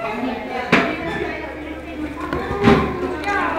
Amen.